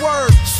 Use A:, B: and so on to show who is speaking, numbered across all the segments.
A: word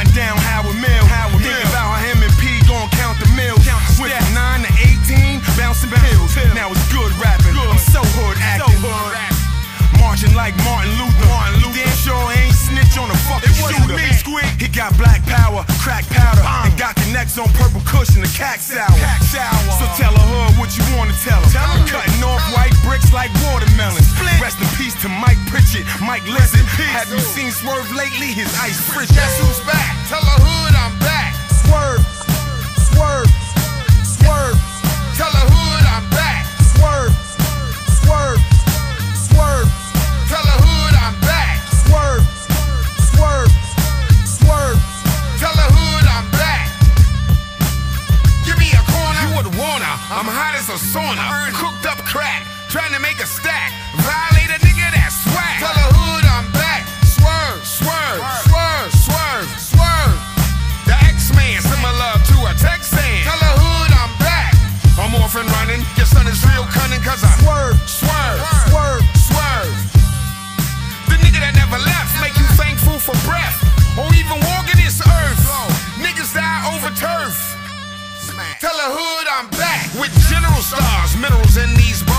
B: riding down Howard Mill. Howard Think
C: Mill.
B: about how him and P gon' count the mills. Went from 9 to 18, bouncing pills. Now it's good rapping. I'm so hood acting. Marching like Martin Luther. Martin Luther. Damn sure ain't snitch on a fucking
C: It
B: shooter.
C: me,
B: Squeak. He got black power, crack powder, uh. and got connects on purple cushion, the cack sour. So a hood what you wanna tell him.
C: Tell 'em.
B: Cutting off white bricks like watermelons. Rest in peace to Mike Pritchett. Mike, listen. Have you seen Swerve lately? His ice fridge.
C: Guess who's back? Tell the hood I'm back. Sauna. Earn cooked up crack. Trying to make a stack. Violate a nigga that swag. Tell the hood I'm back. Swerve, swerve, swerve, swerve, swerve. The X-Man, similar to a Texan. Tell the hood I'm back. I'm off and running. Your son is real cunning cause I
A: Swerve.
C: swerve,
A: Swerve.
C: swerve. The nigga that never left make you thankful for breath or even walking this earth. Niggas die over turf. Tell the hood I'm back stars, minerals in these